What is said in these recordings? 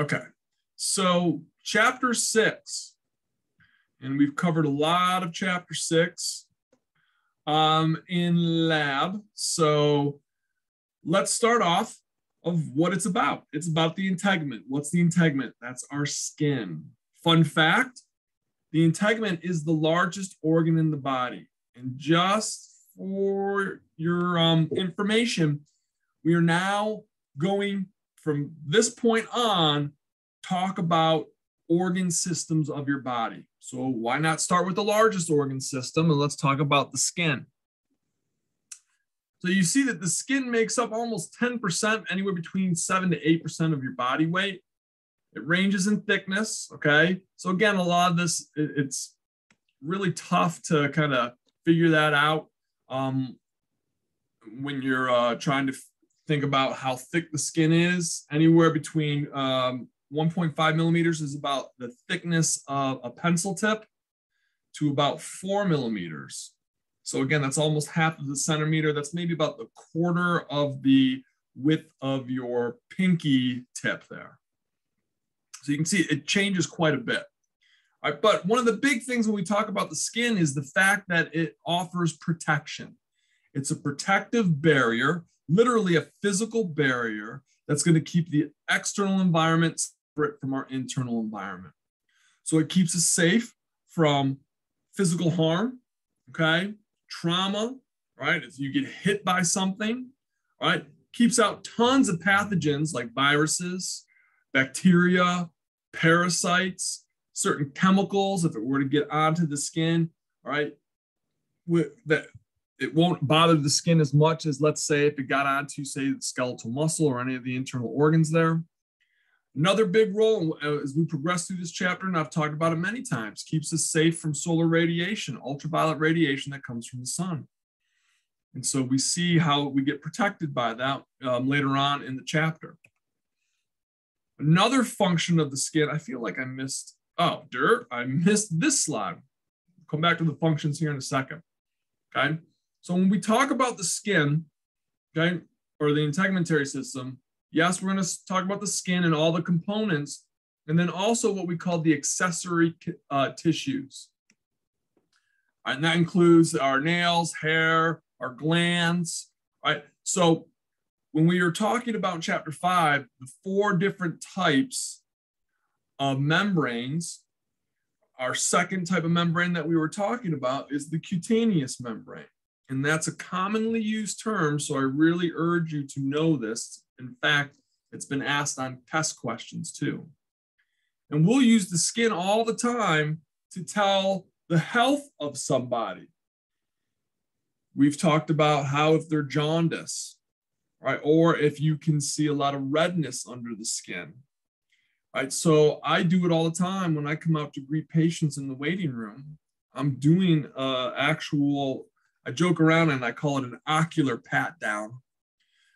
Okay, so chapter six, and we've covered a lot of chapter six um, in lab. So let's start off of what it's about. It's about the integument. What's the integument? That's our skin. Fun fact the integument is the largest organ in the body. And just for your um, information, we are now going from this point on talk about organ systems of your body. So why not start with the largest organ system and let's talk about the skin. So you see that the skin makes up almost 10%, anywhere between 7 to 8% of your body weight. It ranges in thickness, okay? So again, a lot of this, it's really tough to kind of figure that out um, when you're uh, trying to think about how thick the skin is. Anywhere between um, 1.5 millimeters is about the thickness of a pencil tip to about four millimeters. So again, that's almost half of the centimeter. That's maybe about the quarter of the width of your pinky tip there. So you can see it changes quite a bit. All right, but one of the big things when we talk about the skin is the fact that it offers protection. It's a protective barrier, literally a physical barrier that's going to keep the external environment separate from our internal environment. So it keeps us safe from physical harm, okay? Trauma, right? If you get hit by something, right? Keeps out tons of pathogens like viruses, bacteria, parasites, certain chemicals, if it were to get onto the skin, right, with that it won't bother the skin as much as let's say if it got onto say the skeletal muscle or any of the internal organs there another big role uh, as we progress through this chapter and i've talked about it many times keeps us safe from solar radiation ultraviolet radiation that comes from the sun and so we see how we get protected by that um, later on in the chapter Another function of the skin, I feel like I missed, oh, dirt, I missed this slide. Come back to the functions here in a second, okay? So when we talk about the skin, okay, or the integumentary system, yes, we're gonna talk about the skin and all the components, and then also what we call the accessory uh, tissues. And that includes our nails, hair, our glands, right? So when we were talking about chapter five, the four different types of membranes, our second type of membrane that we were talking about is the cutaneous membrane. And that's a commonly used term. So I really urge you to know this. In fact, it's been asked on test questions too. And we'll use the skin all the time to tell the health of somebody. We've talked about how if they're jaundice, right? Or if you can see a lot of redness under the skin, right? So I do it all the time when I come out to greet patients in the waiting room. I'm doing uh, actual, I joke around and I call it an ocular pat down.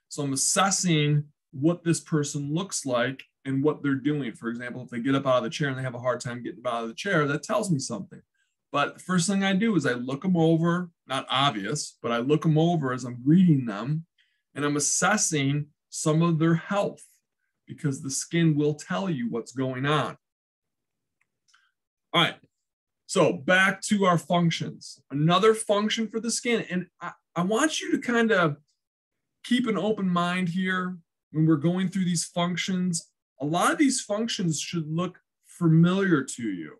So I'm assessing what this person looks like and what they're doing. For example, if they get up out of the chair and they have a hard time getting out of the chair, that tells me something. But the first thing I do is I look them over, not obvious, but I look them over as I'm greeting them and I'm assessing some of their health because the skin will tell you what's going on. All right, so back to our functions. Another function for the skin, and I, I want you to kind of keep an open mind here when we're going through these functions. A lot of these functions should look familiar to you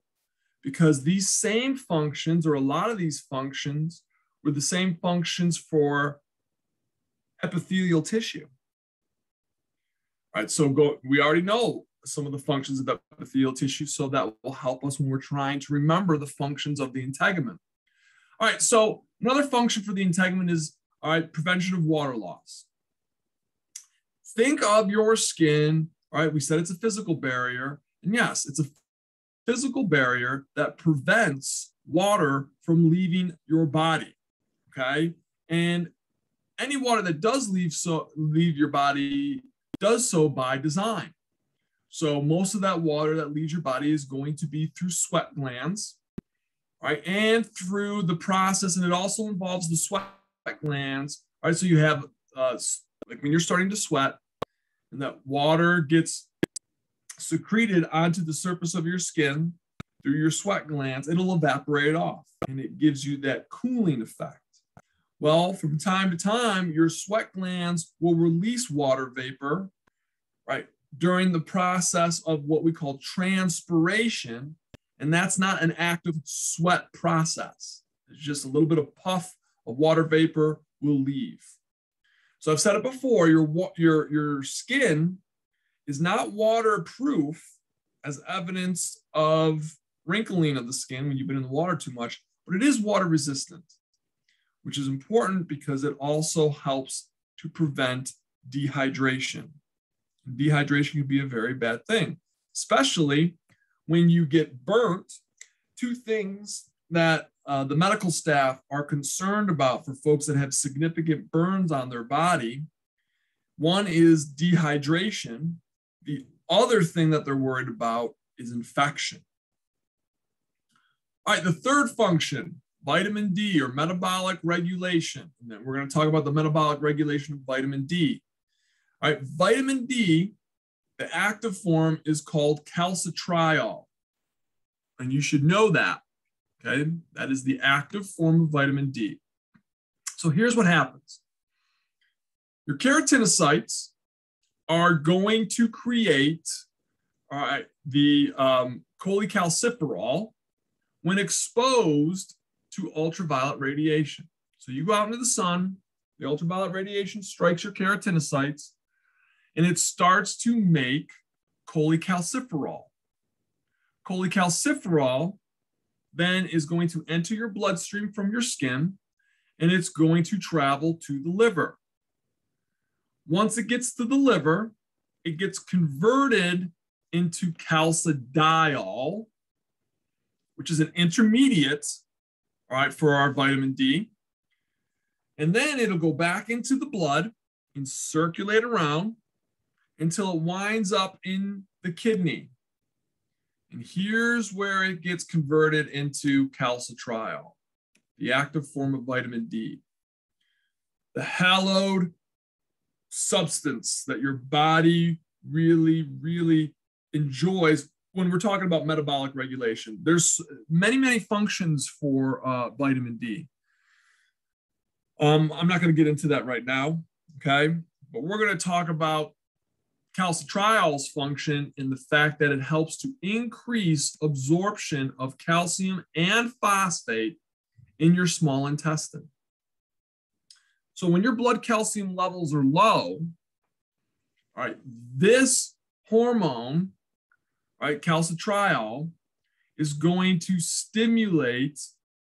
because these same functions, or a lot of these functions, were the same functions for epithelial tissue. All right, so go, we already know some of the functions of the epithelial tissue, so that will help us when we're trying to remember the functions of the integument. All right, so another function for the integument is all right, prevention of water loss. Think of your skin, all right, we said it's a physical barrier, and yes, it's a physical barrier that prevents water from leaving your body, okay? And any water that does leave so leave your body does so by design. So most of that water that leaves your body is going to be through sweat glands, right? And through the process, and it also involves the sweat glands, right? So you have uh, like when you're starting to sweat, and that water gets secreted onto the surface of your skin through your sweat glands, it'll evaporate off and it gives you that cooling effect. Well, from time to time, your sweat glands will release water vapor, right, during the process of what we call transpiration. And that's not an active sweat process. It's just a little bit of puff of water vapor will leave. So I've said it before, your, your, your skin is not waterproof as evidence of wrinkling of the skin when you've been in the water too much, but it is water resistant, which is important because it also helps to prevent dehydration. Dehydration can be a very bad thing, especially when you get burnt. Two things that uh, the medical staff are concerned about for folks that have significant burns on their body. One is dehydration. The other thing that they're worried about is infection. All right, the third function, vitamin D or metabolic regulation. And then we're going to talk about the metabolic regulation of vitamin D. All right, vitamin D, the active form is called calcitriol. And you should know that. Okay, that is the active form of vitamin D. So here's what happens your keratinocytes are going to create all right, the um, cholecalciferol when exposed to ultraviolet radiation. So you go out into the sun, the ultraviolet radiation strikes your keratinocytes, and it starts to make cholecalciferol. Cholecalciferol then is going to enter your bloodstream from your skin and it's going to travel to the liver. Once it gets to the liver, it gets converted into calcidiol, which is an intermediate, all right, for our vitamin D. And then it'll go back into the blood and circulate around until it winds up in the kidney. And here's where it gets converted into calcitriol, the active form of vitamin D. The hallowed substance that your body really, really enjoys when we're talking about metabolic regulation. There's many, many functions for uh, vitamin D. Um, I'm not going to get into that right now, okay? But we're going to talk about calcitriol's function in the fact that it helps to increase absorption of calcium and phosphate in your small intestine. So when your blood calcium levels are low, all right, this hormone right, calcitriol, is going to stimulate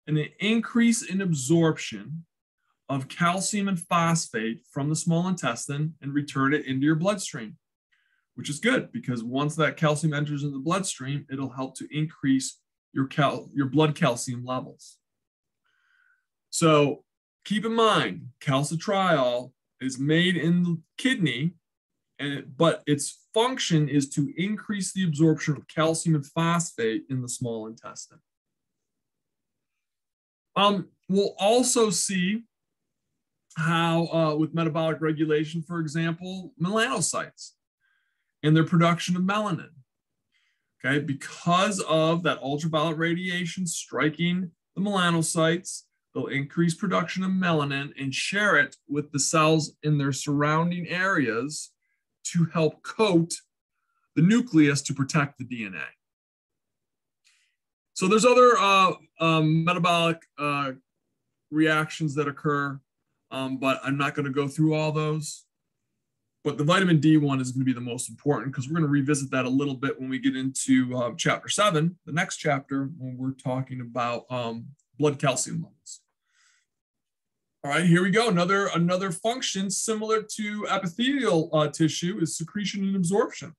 an increase in absorption of calcium and phosphate from the small intestine and return it into your bloodstream, which is good because once that calcium enters in the bloodstream, it'll help to increase your, cal- your blood calcium levels. So keep in mind, calcitriol is made in the kidney and it, but its function is to increase the absorption of calcium and phosphate in the small intestine. Um, we'll also see how, uh, with metabolic regulation, for example, melanocytes and their production of melanin. Okay, because of that ultraviolet radiation striking the melanocytes, they'll increase production of melanin and share it with the cells in their surrounding areas to help coat the nucleus to protect the DNA. So there's other uh, um, metabolic uh, reactions that occur, um, but I'm not going to go through all those. But the vitamin D one is going to be the most important because we're going to revisit that a little bit when we get into uh, chapter seven, the next chapter, when we're talking about um, blood calcium levels. All right, here we go. Another, another function similar to epithelial uh, tissue is secretion and absorption.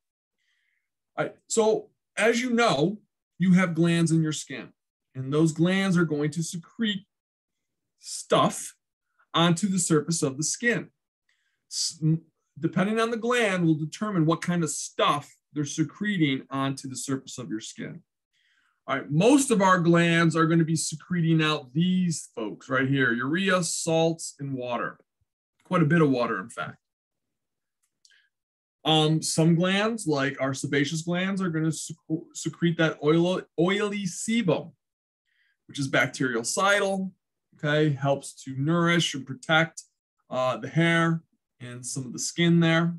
All right, so as you know, you have glands in your skin, and those glands are going to secrete stuff onto the surface of the skin. Depending on the gland will determine what kind of stuff they're secreting onto the surface of your skin. All right, most of our glands are going to be secreting out these folks right here, urea, salts, and water. Quite a bit of water, in fact. Um, some glands, like our sebaceous glands, are going to secrete that oil, oily sebum, which is bacterial bactericidal. Okay, helps to nourish and protect uh, the hair and some of the skin there.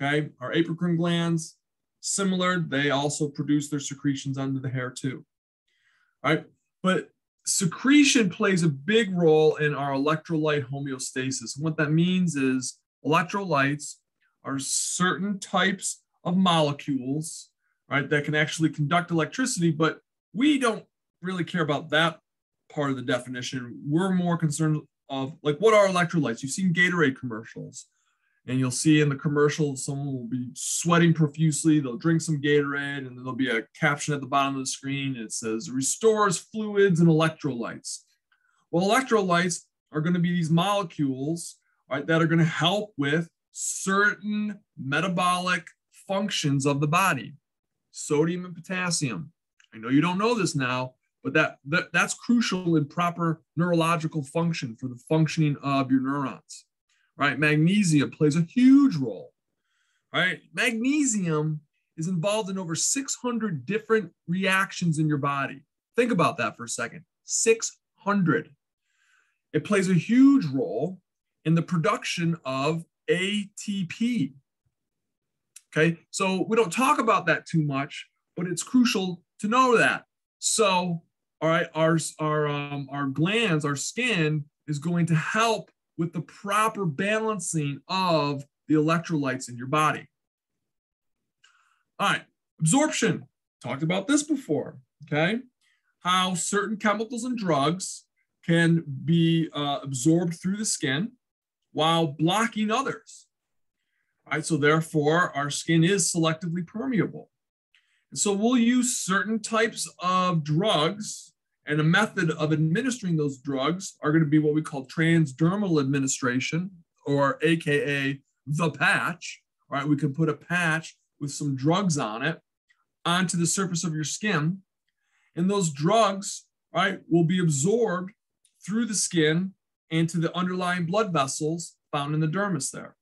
Okay, our apocrine glands, similar, they also produce their secretions under the hair too. All right, but secretion plays a big role in our electrolyte homeostasis. And what that means is electrolytes are certain types of molecules, right, that can actually conduct electricity, but we don't really care about that part of the definition. We're more concerned of like what are electrolytes? You've seen Gatorade commercials, and you'll see in the commercial someone will be sweating profusely. They'll drink some Gatorade, and there'll be a caption at the bottom of the screen. It says restores fluids and electrolytes. Well, electrolytes are going to be these molecules right, that are going to help with certain metabolic functions of the body, sodium and potassium. I know you don't know this now, but that, that that's crucial in proper neurological function for the functioning of your neurons right? Magnesium plays a huge role right? Magnesium is involved in over 600 different reactions in your body. Think about that for a second. 600 it plays a huge role in the production of atp okay? So we don't talk about that too much but it's crucial to know that. So all right, our our um, our glands, our skin is going to help with the proper balancing of the electrolytes in your body. All right, absorption. Talked about this before. Okay, how certain chemicals and drugs can be uh, absorbed through the skin while blocking others. All right, so therefore, our skin is selectively permeable. And so we'll use certain types of drugs and a method of administering those drugs are going to be what we call transdermal administration or AKA the patch. Right, we can put a patch with some drugs on it onto the surface of your skin. And those drugs, right, will be absorbed through the skin and to the underlying blood vessels found in the dermis there.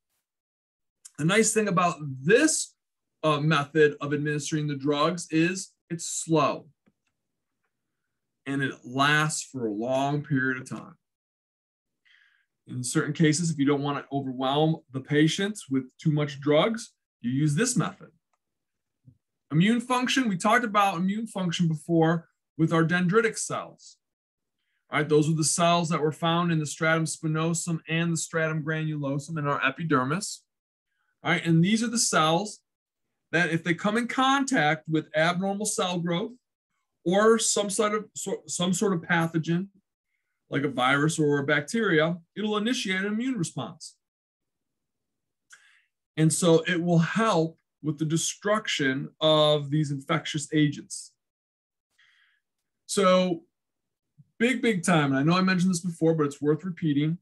The nice thing about this uh, method of administering the drugs is it's slow and it lasts for a long period of time. In certain cases, if you don't want to overwhelm the patients with too much drugs, you use this method. Immune function, we talked about immune function before with our dendritic cells. All right, those are the cells that were found in the stratum spinosum and the stratum granulosum in our epidermis. All right, and these are the cells that if they come in contact with abnormal cell growth or some sort of some sort of pathogen like a virus or a bacteria, it'll initiate an immune response. And so it will help with the destruction of these infectious agents. So big, big time. And I know I mentioned this before, but it's worth repeating,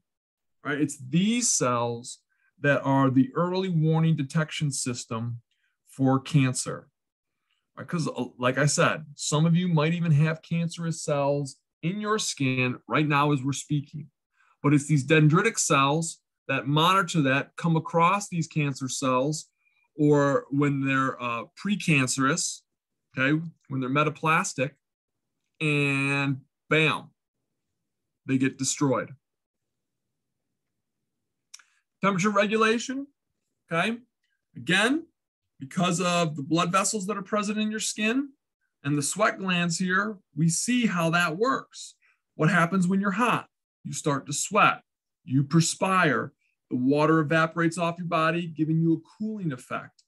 right? It's these cells that are the early warning detection system for cancer. Because, uh, like I said, some of you might even have cancerous cells in your skin right now as we're speaking. But it's these dendritic cells that monitor that, come across these cancer cells, or when they're uh, precancerous, okay, when they're metaplastic, and bam, they get destroyed. Temperature regulation, okay, again, because of the blood vessels that are present in your skin and the sweat glands here, we see how that works. What happens when you're hot? You start to sweat, you perspire, the water evaporates off your body, giving you a cooling effect.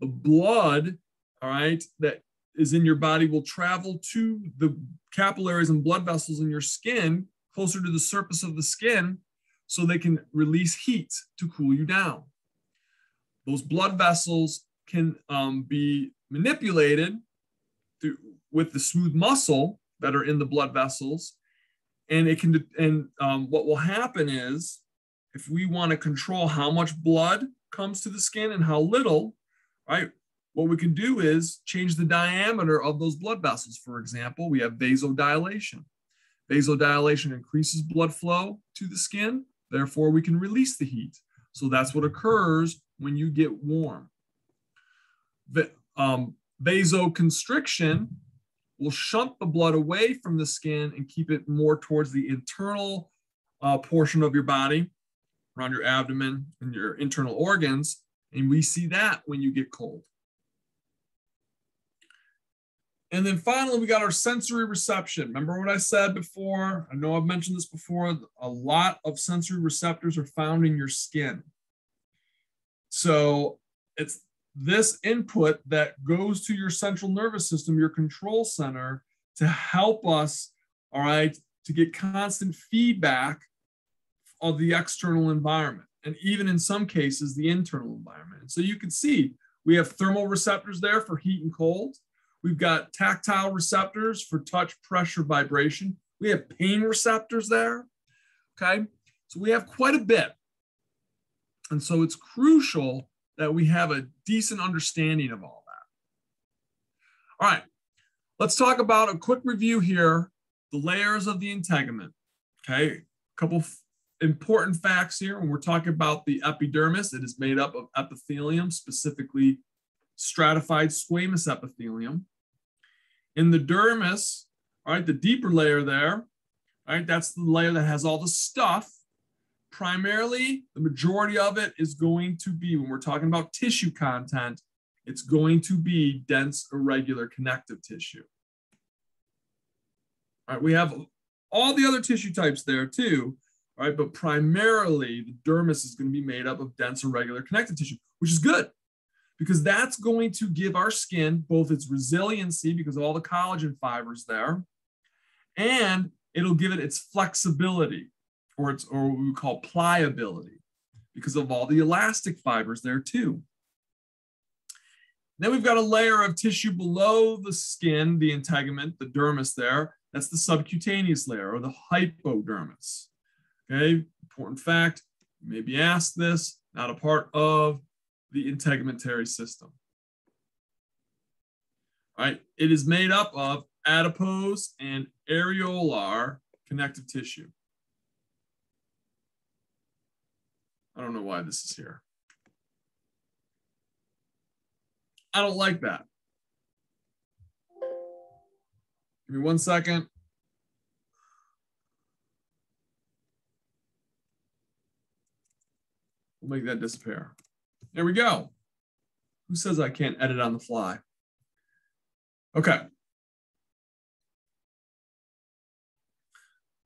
The blood, all right, that is in your body will travel to the capillaries and blood vessels in your skin closer to the surface of the skin so they can release heat to cool you down. Those blood vessels can um, be manipulated through, with the smooth muscle that are in the blood vessels. And it can, and um, what will happen is if we want to control how much blood comes to the skin and how little, right? What we can do is change the diameter of those blood vessels. For example, we have vasodilation. Vasodilation increases blood flow to the skin, therefore, we can release the heat. So that's what occurs when you get warm. Um, vasoconstriction will shunt the blood away from the skin and keep it more towards the internal uh, portion of your body, around your abdomen and your internal organs. And we see that when you get cold. And then finally, we got our sensory reception. Remember what I said before? I know I've mentioned this before. A lot of sensory receptors are found in your skin. So it's this input that goes to your central nervous system, your control center, to help us, all right, to get constant feedback of the external environment, and even in some cases, the internal environment. And so you can see we have thermal receptors there for heat and cold. We've got tactile receptors for touch, pressure, vibration. We have pain receptors there. Okay. So we have quite a bit. And so it's crucial that we have a decent understanding of all that. All right, let's talk about a quick review here, the layers of the integument. Okay, a couple important facts here when we're talking about the epidermis. It is made up of epithelium, specifically stratified squamous epithelium. In the dermis, all right, the deeper layer there, all right, that's the layer that has all the stuff primarily the majority of it is going to be when we're talking about tissue content it's going to be dense irregular connective tissue. All right we have all the other tissue types there too all right but primarily the dermis is going to be made up of dense irregular connective tissue which is good because that's going to give our skin both its resiliency because of all the collagen fibers there and it'll give it its flexibility or or what we call pliability because of all the elastic fibers there too. Then we've got a layer of tissue below the skin, the integument, the dermis there. That's the subcutaneous layer or the hypodermis. Okay, important fact, you may be asked this, not a part of the integumentary system. All right, it is made up of adipose and areolar connective tissue. I don't know why this is here. I don't like that. Give me one second. We'll make that disappear. There we go. Who says I can't edit on the fly? Okay.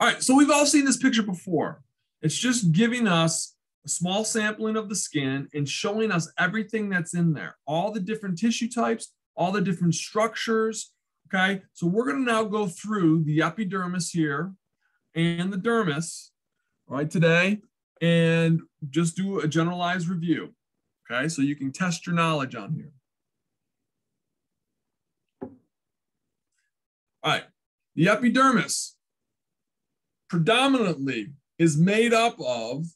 All right, so we've all seen this picture before. It's just giving us a small sampling of the skin and showing us everything that's in there, all the different tissue types, all the different structures. Okay, so we're going to now go through the epidermis here and the dermis, right, today, and just do a generalized review. Okay, so you can test your knowledge on here. All right, the epidermis predominantly is made up of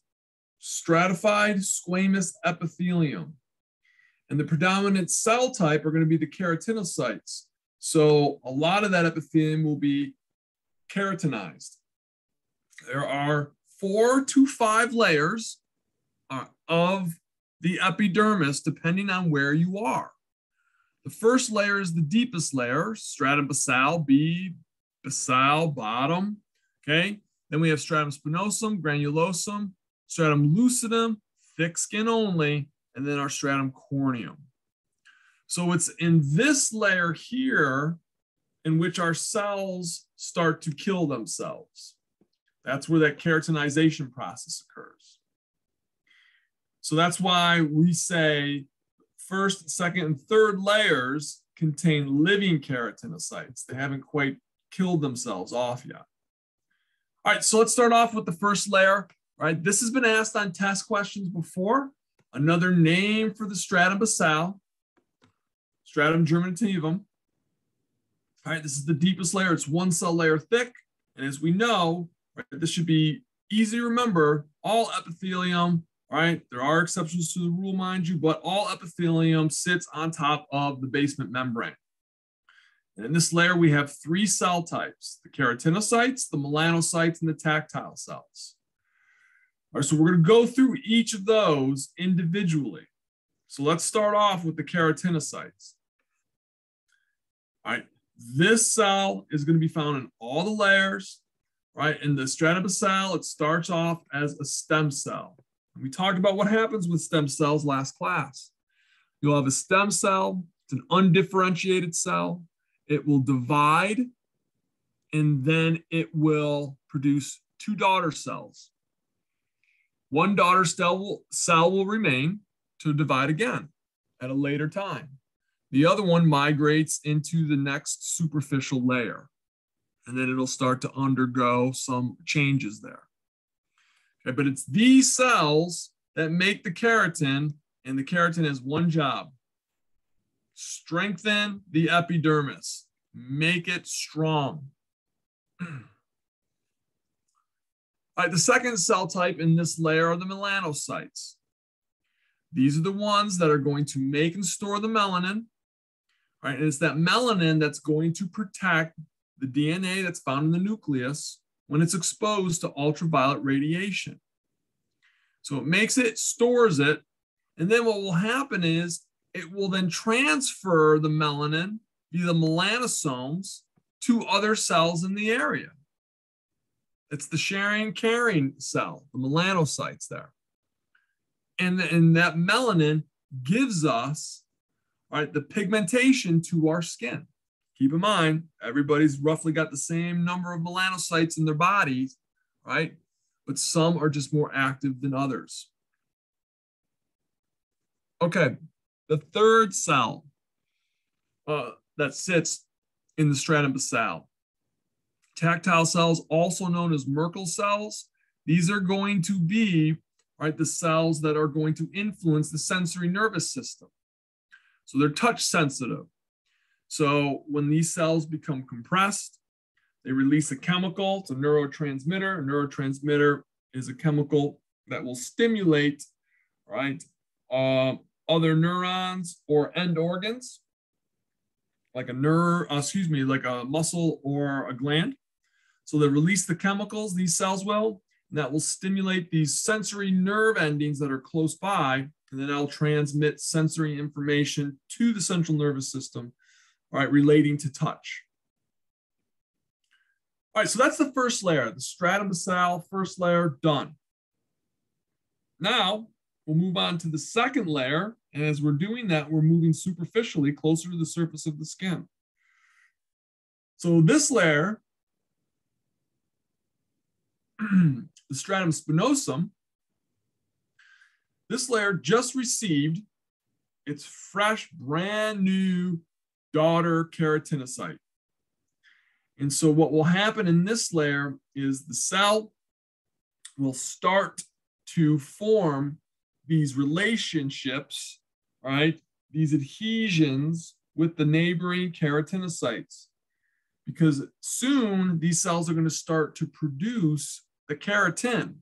stratified squamous epithelium. And the predominant cell type are going to be the keratinocytes. So a lot of that epithelium will be keratinized. There are four to five layers uh, of the epidermis, depending on where you are. The first layer is the deepest layer, stratum basal, B, basal, bottom. Okay. Then we have stratum spinosum, granulosum, stratum lucidum, thick skin only, and then our stratum corneum. So it's in this layer here in which our cells start to kill themselves. That's where that keratinization process occurs. So that's why we say first, second, and third layers contain living keratinocytes. They haven't quite killed themselves off yet. All right, so let's start off with the first layer, right? This has been asked on test questions before. Another name for the stratum basal, stratum germinativum. All right, this is the deepest layer. It's one cell layer thick. And as we know, right, this should be easy to remember. All epithelium, right? There are exceptions to the rule, mind you, but all epithelium sits on top of the basement membrane. And in this layer, we have three cell types, the keratinocytes, the melanocytes, and the tactile cells. All right, so we're going to go through each of those individually. So let's start off with the keratinocytes. All right, this cell is going to be found in all the layers, right? In the stratum cell, it starts off as a stem cell. We talked about what happens with stem cells last class. You'll have a stem cell, it's an undifferentiated cell. It will divide and then it will produce two daughter cells. One daughter cell will, cell will remain to divide again at a later time. The other one migrates into the next superficial layer, and then it'll start to undergo some changes there. Okay, but it's these cells that make the keratin, and the keratin has one job strengthen the epidermis, make it strong. Right, the second cell type in this layer are the melanocytes. These are the ones that are going to make and store the melanin. Right, and it's that melanin that's going to protect the DNA that's found in the nucleus when it's exposed to ultraviolet radiation. So it makes it, stores it, and then what will happen is it will then transfer the melanin via the melanosomes to other cells in the area. It's the sharing carrying cell, the melanocytes there. And, and that melanin gives us right, the pigmentation to our skin. Keep in mind, everybody's roughly got the same number of melanocytes in their bodies, right? But some are just more active than others. Okay, the third cell uh, that sits in the stratum basale. Tactile cells, also known as Merkel cells, these are going to be right, the cells that are going to influence the sensory nervous system. So they're touch sensitive. So when these cells become compressed, they release a chemical, it's a neurotransmitter. A neurotransmitter is a chemical that will stimulate, right, uh, other neurons or end organs like a nerve, uh, excuse me, like a muscle or a gland. So they release the chemicals, these cells will, and that will stimulate these sensory nerve endings that are close by, and then that'll transmit sensory information to the central nervous system, all right, relating to touch. All right, so that's the first layer, the stratum basale, first layer, done. Now, we'll move on to the second layer, and as we're doing that, we're moving superficially closer to the surface of the skin. So this layer, the stratum spinosum, this layer just received its fresh, brand new daughter keratinocyte. And so what will happen in this layer is the cell will start to form these relationships right? These adhesions with the neighboring keratinocytes. Because soon these cells are going to start to produce the keratin.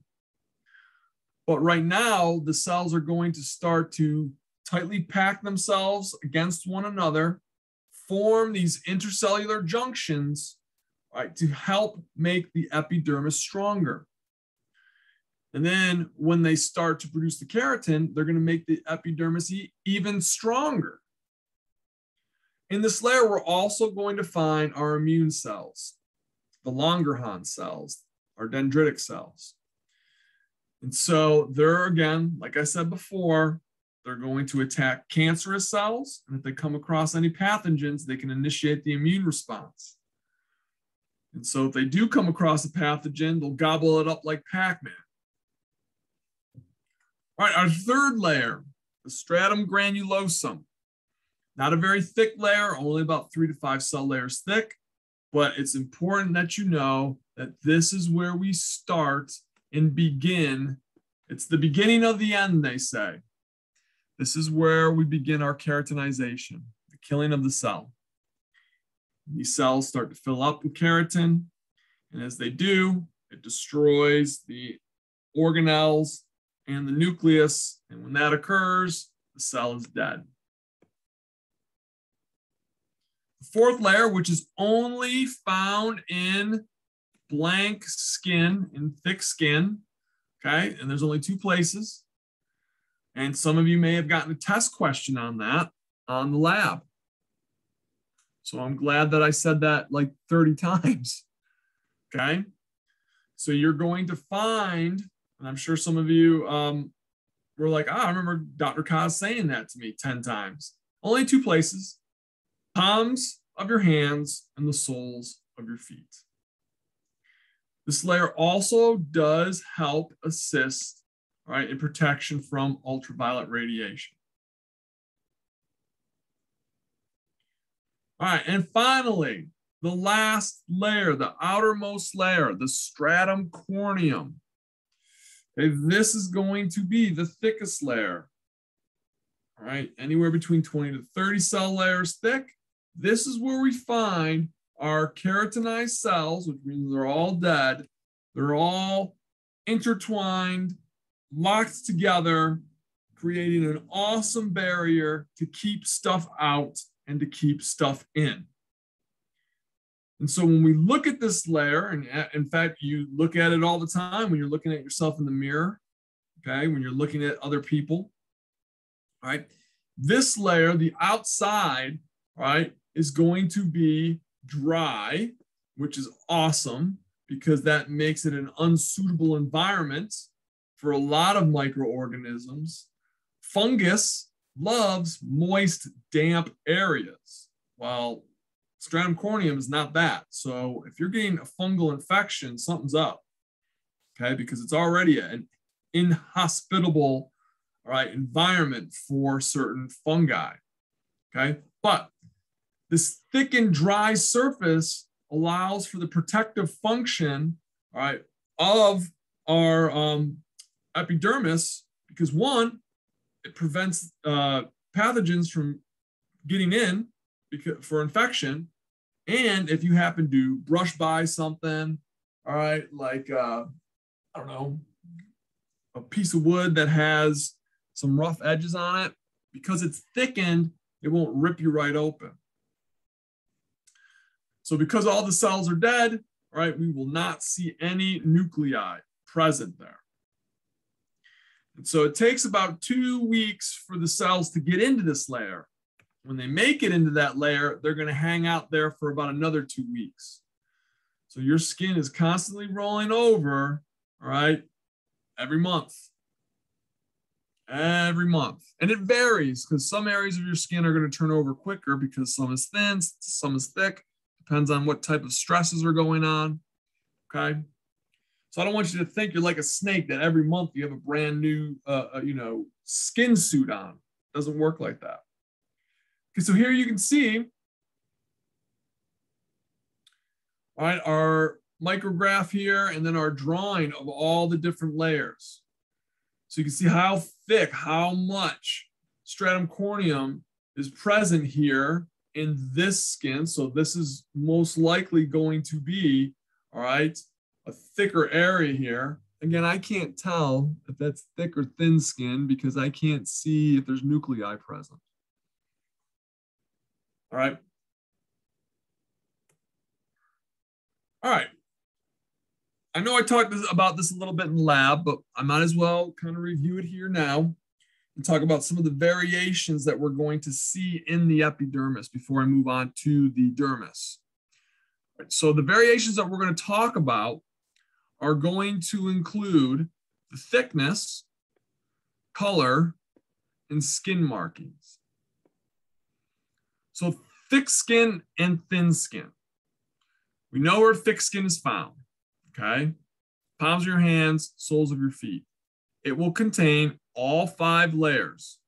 But right now, the cells are going to start to tightly pack themselves against one another, form these intercellular junctions, right, to help make the epidermis stronger. And then when they start to produce the keratin, they're going to make the epidermis even stronger. In this layer, we're also going to find our immune cells, the Langerhans cells, our dendritic cells. And so they're, again, like I said before, they're going to attack cancerous cells. And if they come across any pathogens, they can initiate the immune response. And so if they do come across a pathogen, they'll gobble it up like Pac-Man. All right, our third layer, the stratum granulosum. Not a very thick layer, only about three to five cell layers thick, but it's important that you know that this is where we start and begin. It's the beginning of the end, they say. This is where we begin our keratinization, the killing of the cell. These cells start to fill up with keratin, and as they do, it destroys the organelles and the nucleus. And when that occurs, the cell is dead. The fourth layer, which is only found in blank skin, and thick skin, okay, and there's only two places. And some of you may have gotten a test question on that on the lab. So I'm glad that I said that like 30 times. Okay. So you're going to find, and I'm sure some of you um, were like, ah, I remember Dr. Koz saying that to me 10 times. Only two places palms of your hands and the soles of your feet. This layer also does help assist right, in protection from ultraviolet radiation. All right, and finally, the last layer, the outermost layer, the stratum corneum. Okay, this is going to be the thickest layer. All right, anywhere between 20 to 30 cell layers thick. This is where we find our keratinized cells, which means they're all dead. They're all intertwined, locked together, creating an awesome barrier to keep stuff out and to keep stuff in. And so when we look at this layer, and uh, in fact, you look at it all the time when you're looking at yourself in the mirror, okay, when you're looking at other people, right? This layer, the outside, right, is going to be dry, which is awesome because that makes it an unsuitable environment for a lot of microorganisms. Fungus loves moist, damp areas. While stratum corneum is not that. So if you're getting a fungal infection, something's up, okay? Because it's already an inhospitable, all right, environment for certain fungi, okay? But this thick and dry surface allows for the protective function, all right, of our um, epidermis because one, it prevents uh, pathogens from getting in because for infection. And if you happen to brush by something, all right, like uh, I don't know, a piece of wood that has some rough edges on it, because it's thickened, it won't rip you right open. So because all the cells are dead, right, we will not see any nuclei present there. And so it takes about two weeks for the cells to get into this layer. When they make it into that layer, they're going to hang out there for about another two weeks. So your skin is constantly rolling over, all right, every month. Every month. And it varies because some areas of your skin are going to turn over quicker because some is thin, some is thick. Depends on what type of stresses are going on. Okay. So I don't want you to think you're like a snake that every month you have a brand new, uh, uh, you know, skin suit on. It doesn't work like that. Okay, so here you can see, all right, our micrograph here, and then our drawing of all the different layers. So you can see how thick, how much stratum corneum is present here in this skin. So this is most likely going to be, all right, a thicker area here. Again, I can't tell if that's thick or thin skin because I can't see if there's nuclei present. All right. All right. I know I talked about this a little bit in lab, but I might as well kind of review it here now and talk about some of the variations that we're going to see in the epidermis before I move on to the dermis. So the variations that we're going to talk about are going to include the thickness, color, and skin markings. So thick skin and thin skin. We know where thick skin is found, okay? Palms of your hands, soles of your feet. It will contain all five layers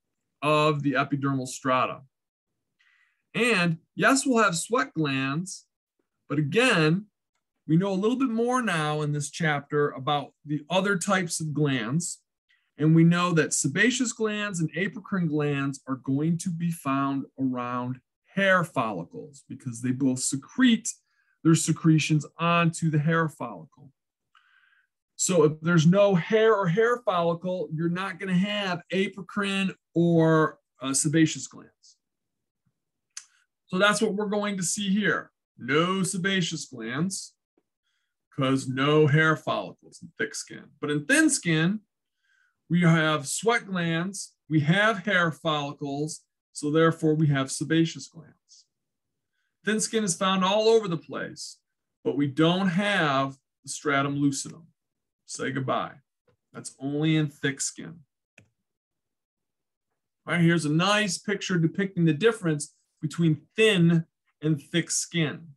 of the epidermal strata. And yes, we'll have sweat glands, but again, we know a little bit more now in this chapter about the other types of glands. And we know that sebaceous glands and apocrine glands are going to be found around hair follicles because they both secrete their secretions onto the hair follicle. So if there's no hair or hair follicle, you're not going to have apocrine or uh, sebaceous glands. So that's what we're going to see here. No sebaceous glands because no hair follicles in thick skin. But in thin skin, we have sweat glands, we have hair follicles, so therefore we have sebaceous glands. Thin skin is found all over the place, but we don't have the stratum lucidum. Say goodbye. That's only in thick skin. All right, here's a nice picture depicting the difference between thin and thick skin.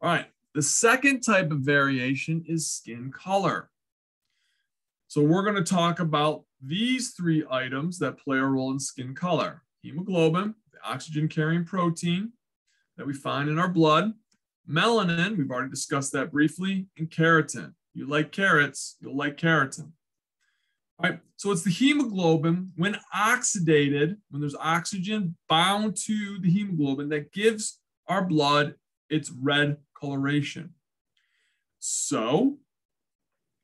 All right, the second type of variation is skin color. So we're going to talk about these three items that play a role in skin color. Hemoglobin, the oxygen carrying protein that we find in our blood. Melanin, we've already discussed that briefly, and keratin. You like carrots, you'll like keratin. All right, so it's the hemoglobin when oxidated, when there's oxygen bound to the hemoglobin that gives our blood its red coloration. So,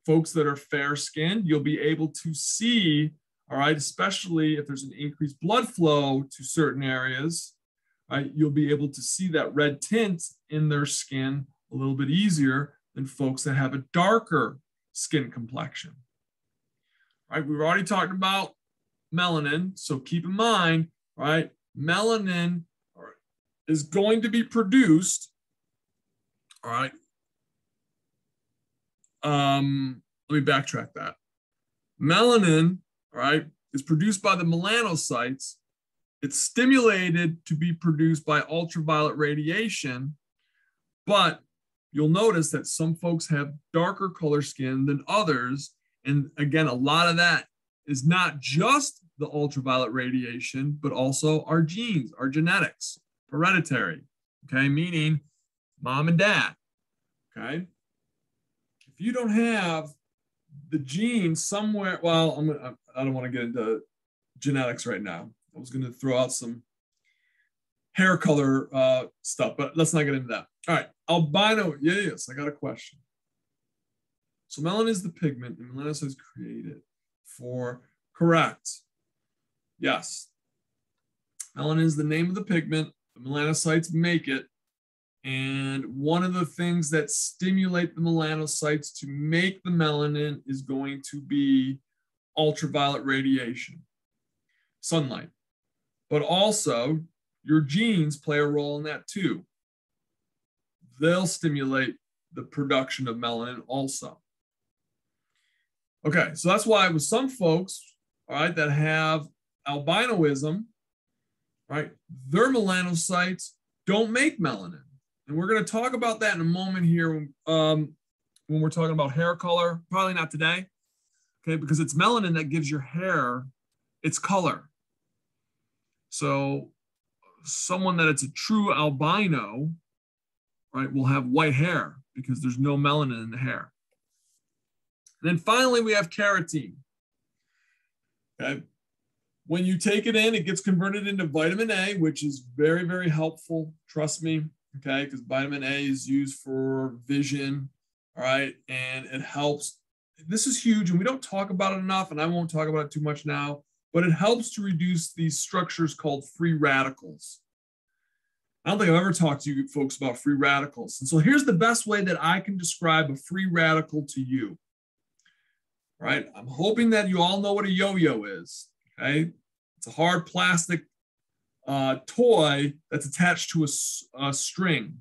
folks that are fair skinned, you'll be able to see, all right, especially if there's an increased blood flow to certain areas, right, you'll be able to see that red tint in their skin a little bit easier than folks that have a darker skin complexion. Right, we've already talked about melanin, so keep in mind, right, melanin is going to be produced, all right. Um, let me backtrack that. Melanin, all right, is produced by the melanocytes. It's stimulated to be produced by ultraviolet radiation, but you'll notice that some folks have darker color skin than others. And again, a lot of that is not just the ultraviolet radiation, but also our genes, our genetics, hereditary, okay, meaning mom and dad, okay? If you don't have the gene somewhere, well, I'm I don't want to get into genetics right now. I was going to throw out some hair color uh, stuff, but let's not get into that. All right, albino. Yeah, yes, I got a question. So melanin is the pigment, and melanocytes created for correct. Yes, melanin is the name of the pigment. The melanocytes make it, and one of the things that stimulate the melanocytes to make the melanin is going to be ultraviolet radiation, sunlight. But also, your genes play a role in that too. They'll stimulate the production of melanin also. Okay, so that's why with some folks, all right, that have albinoism, right, their melanocytes don't make melanin. And we're going to talk about that in a moment here um, when we're talking about hair color. Probably not today, okay, because it's melanin that gives your hair its color. So someone that it's a true albino, right, will have white hair because there's no melanin in the hair. And then finally, we have carotene. Okay. When you take it in, it gets converted into vitamin A, which is very, very helpful. Trust me. Okay. Because vitamin A is used for vision. All right. And it helps. This is huge. And we don't talk about it enough. And I won't talk about it too much now but it helps to reduce these structures called free radicals. I don't think I've ever talked to you folks about free radicals. And so here's the best way that I can describe a free radical to you. Right? I'm hoping that you all know what a yo-yo is. Okay. It's a hard plastic uh, toy that's attached to a, a string.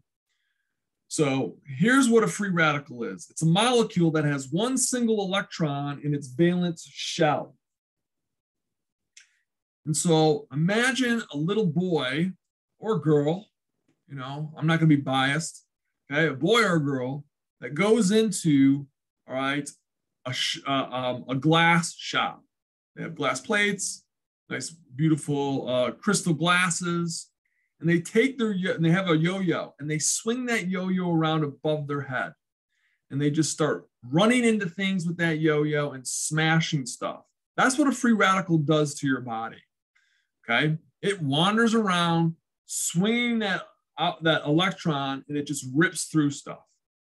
So here's what a free radical is. It's a molecule that has one single electron in its valence shell. And so imagine a little boy or girl, you know, I'm not going to be biased, okay, a boy or a girl that goes into, all right, a, uh, um, a glass shop. They have glass plates, nice, beautiful uh, crystal glasses, and they take their, and they have a yo-yo, and they swing that yo-yo around above their head. And they just start running into things with that yo-yo and smashing stuff. That's what a free radical does to your body. Okay. It wanders around swinging that out that electron and it just rips through stuff.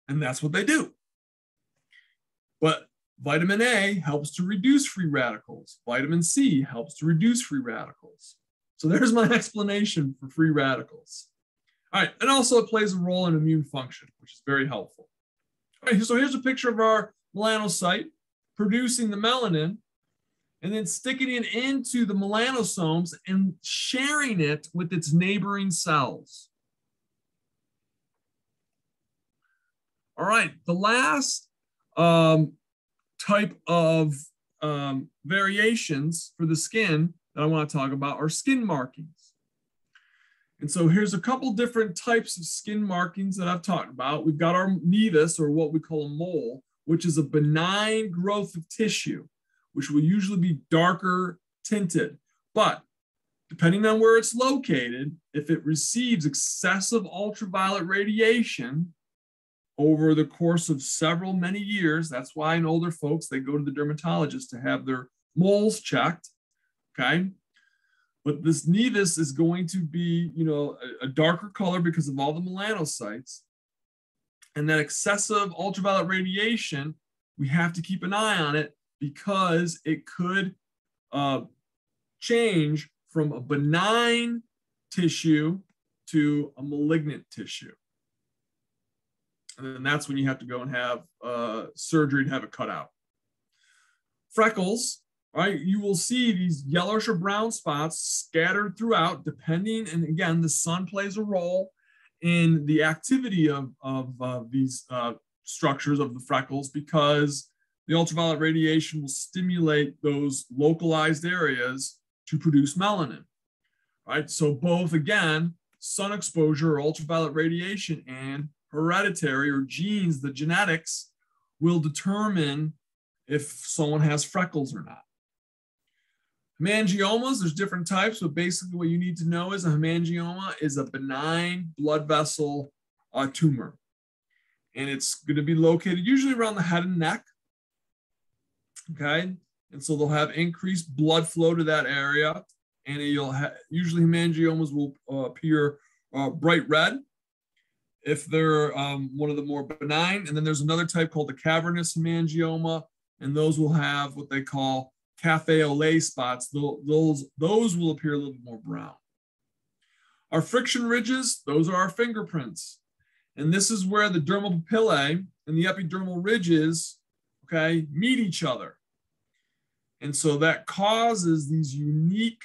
And that's what they do. But vitamin A helps to reduce free radicals. Vitamin C helps to reduce free radicals. So there's my explanation for free radicals. All right. And also it plays a role in immune function, which is very helpful. All right, so here's a picture of our melanocyte producing the melanin and then sticking it into the melanosomes and sharing it with its neighboring cells. All right, the last um, type of um, variations for the skin that I want to talk about are skin markings. And so here's a couple different types of skin markings that I've talked about. We've got our nevus, or what we call a mole, which is a benign growth of tissue, which will usually be darker tinted. But depending on where it's located, if it receives excessive ultraviolet radiation over the course of several many years, that's why in older folks, they go to the dermatologist to have their moles checked, okay? But this nevus is going to be, you know, a, a darker color because of all the melanocytes. And that excessive ultraviolet radiation, we have to keep an eye on it because it could uh, change from a benign tissue to a malignant tissue. And then that's when you have to go and have uh, surgery to have it cut out. Freckles right? You will see these yellowish or brown spots scattered throughout, depending, and again, the sun plays a role in the activity of, of uh, these uh, structures of the freckles because the ultraviolet radiation will stimulate those localized areas to produce melanin, right? So both, again, sun exposure or ultraviolet radiation and hereditary or genes, the genetics, will determine if someone has freckles or not. Hemangiomas, there's different types, but basically what you need to know is a hemangioma is a benign blood vessel uh, tumor. And it's going to be located usually around the head and neck. Okay. And so they'll have increased blood flow to that area. And you'll have usually hemangiomas will uh, appear uh, bright red if they're um, one of the more benign. And then there's another type called the cavernous hemangioma, and those will have what they call cafe au lait spots, those, those will appear a little bit more brown. Our friction ridges, those are our fingerprints. And this is where the dermal papillae and the epidermal ridges, okay, meet each other. And so that causes these unique,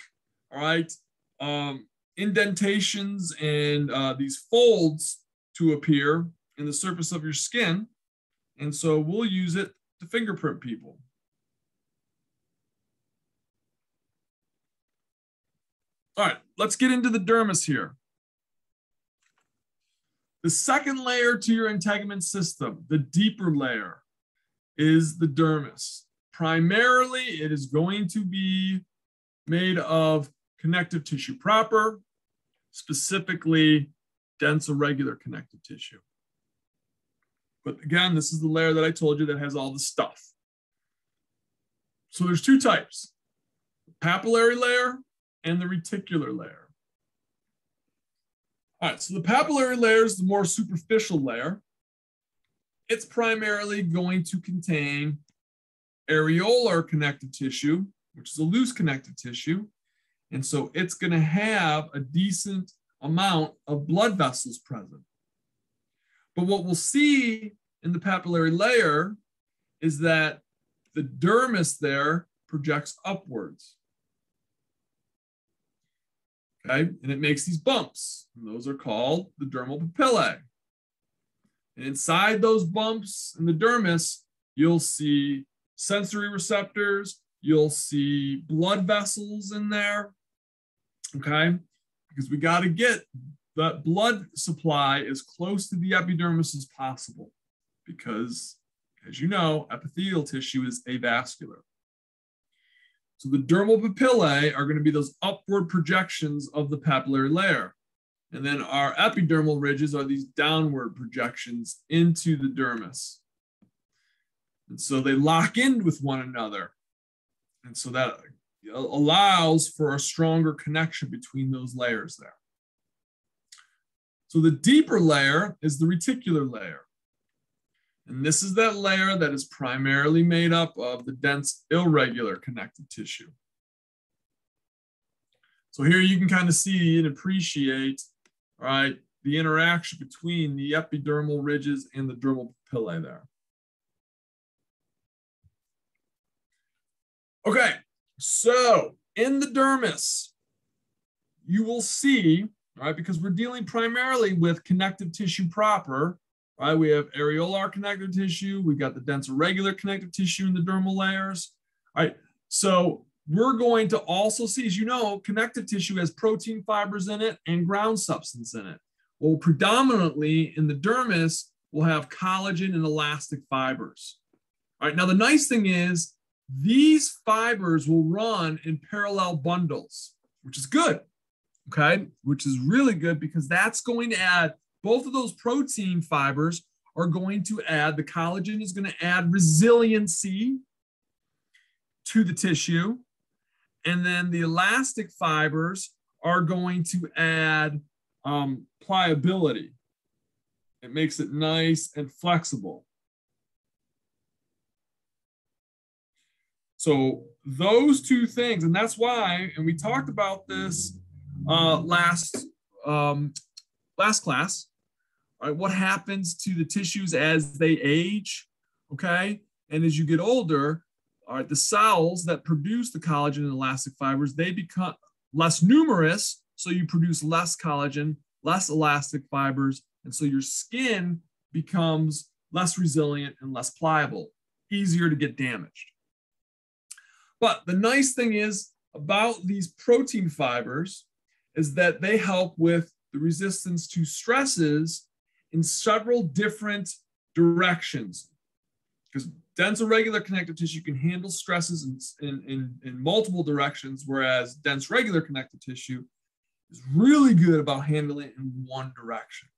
all right, um, indentations and uh, these folds to appear in the surface of your skin. And so we'll use it to fingerprint people. All right, let's get into the dermis here. The second layer to your integument system, the deeper layer, is the dermis. Primarily, it is going to be made of connective tissue proper, specifically dense irregular connective tissue. But again, this is the layer that I told you that has all the stuff. So there's two types, the papillary layer and the reticular layer. All right, so the papillary layer is the more superficial layer. It's primarily going to contain areolar connective tissue, which is a loose connective tissue. And so it's going to have a decent amount of blood vessels present. But what we'll see in the papillary layer is that the dermis there projects upwards okay? And it makes these bumps. And those are called the dermal papillae. And inside those bumps in the dermis, you'll see sensory receptors, you'll see blood vessels in there, okay? Because we got to get that blood supply as close to the epidermis as possible because, as you know, epithelial tissue is avascular. So the dermal papillae are going to be those upward projections of the papillary layer. And then our epidermal ridges are these downward projections into the dermis. And so they lock in with one another. And so that allows for a stronger connection between those layers there. So the deeper layer is the reticular layer. And this is that layer that is primarily made up of the dense irregular connective tissue. So here you can kind of see and appreciate, right, the interaction between the epidermal ridges and the dermal papillae there. Okay, so in the dermis, you will see, right, because we're dealing primarily with connective tissue proper, right? We have areolar connective tissue, we've got the dense irregular connective tissue in the dermal layers, right? So we're going to also see, as you know, connective tissue has protein fibers in it and ground substance in it. Well, predominantly in the dermis, we'll have collagen and elastic fibers. All right, now the nice thing is these fibers will run in parallel bundles, which is good, okay? Which is really good because that's going to add, both of those protein fibers are going to add, the collagen is going to add resiliency to the tissue. And then the elastic fibers are going to add um, pliability. It makes it nice and flexible. So those two things, and that's why, and we talked about this uh, last um, last class. Right, what happens to the tissues as they age? Okay, and as you get older, all right, the cells that produce the collagen and elastic fibers they become less numerous, so you produce less collagen, less elastic fibers, and so your skin becomes less resilient and less pliable, easier to get damaged. But the nice thing is about these protein fibers is that they help with the resistance to stresses in several different directions. Because dense irregular connective tissue can handle stresses in, in, in, in, multiple directions, whereas dense regular connective tissue is really good about handling it in one direction.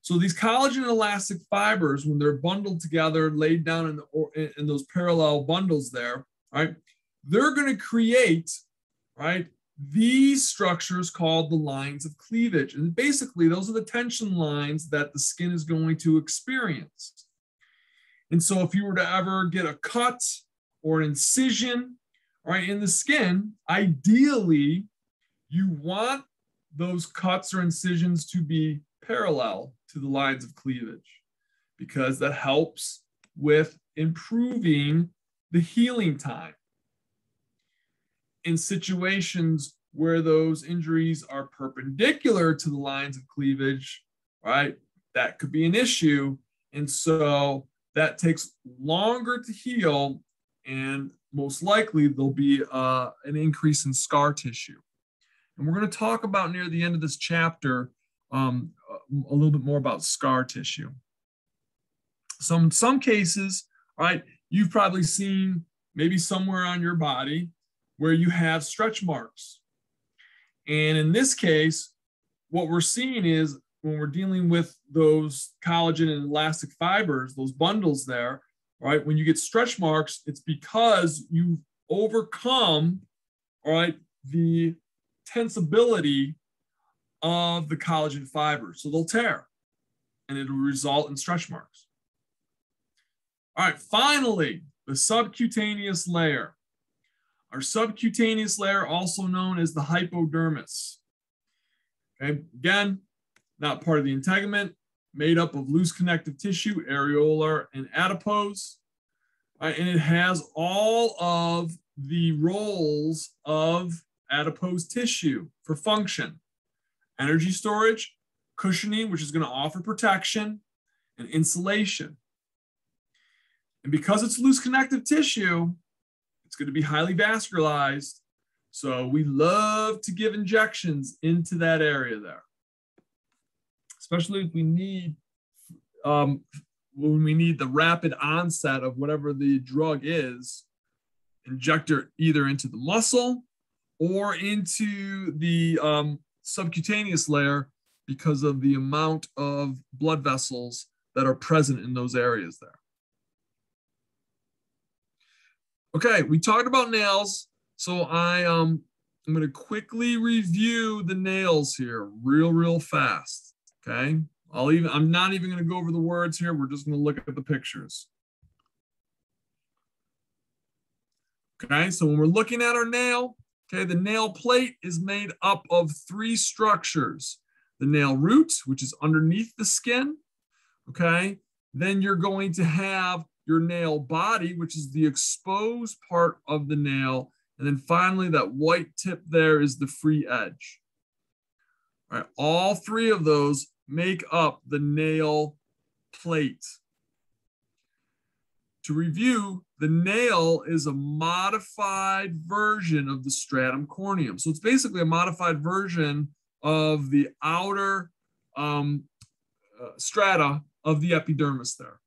So these collagen elastic fibers, when they're bundled together, laid down in, the, in those parallel bundles there, right? They're going to create, right, these structures called the lines of cleavage. And basically, those are the tension lines that the skin is going to experience. And so, if you were to ever get a cut or an incision, right, in the skin, ideally, you want those cuts or incisions to be parallel to the lines of cleavage because that helps with improving the healing time in situations where those injuries are perpendicular to the lines of cleavage, right? That could be an issue. And so that takes longer to heal, and most likely there'll be uh, an increase in scar tissue. And we're going to talk about near the end of this chapter um, a little bit more about scar tissue. So, in some cases, right, you've probably seen maybe somewhere on your body where you have stretch marks. And in this case, what we're seeing is when we're dealing with those collagen and elastic fibers, those bundles there, right? When you get stretch marks, it's because you've overcome, all right, the tensibility of the collagen fibers. So they'll tear and it'll result in stretch marks. All right, finally, the subcutaneous layer. Our subcutaneous layer, also known as the hypodermis. Okay, again, not part of the integument, made up of loose connective tissue, areolar and adipose. Right, and it has all of the roles of adipose tissue for function energy storage, cushioning, which is going to offer protection, and insulation. And because it's loose connective tissue, it's going to be highly vascularized. So we love to give injections into that area there, especially if we need um, when we need the rapid onset of whatever the drug is, injector either into the muscle or into the um, subcutaneous layer because of the amount of blood vessels that are present in those areas there. Okay, we talked about nails. So I um I'm gonna quickly review the nails here real, real fast. Okay. I'll even I'm not even gonna go over the words here. We're just gonna look at the pictures. Okay, so when we're looking at our nail, okay, the nail plate is made up of three structures. The nail root, which is underneath the skin, okay? Then you're going to have your nail body, which is the exposed part of the nail. And then finally, that white tip there is the free edge. All right, all three of those make up the nail plate. To review, the nail is a modified version of the stratum corneum. So it's basically a modified version of the outer um, uh, strata of the epidermis there.